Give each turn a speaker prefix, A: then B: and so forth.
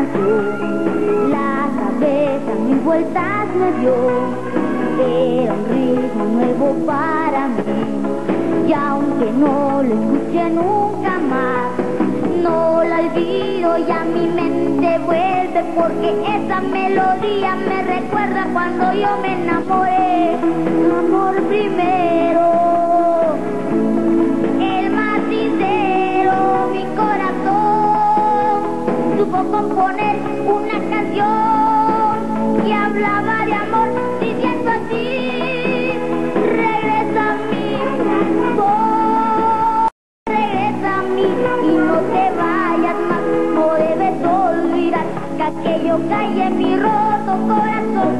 A: La cabeza mil vueltas me dio, era un ritmo nuevo para mí. Y aunque no lo escuché nunca más, no la olvido y a mi mente vuelve porque esa melodía me recuerda cuando yo me enamoré. Supo componer una canción que hablaba de amor diciendo así regresa a mí vos regresa a mí y no te vayas más no debes olvidar que aquello que hay en mi roto corazón